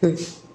嗯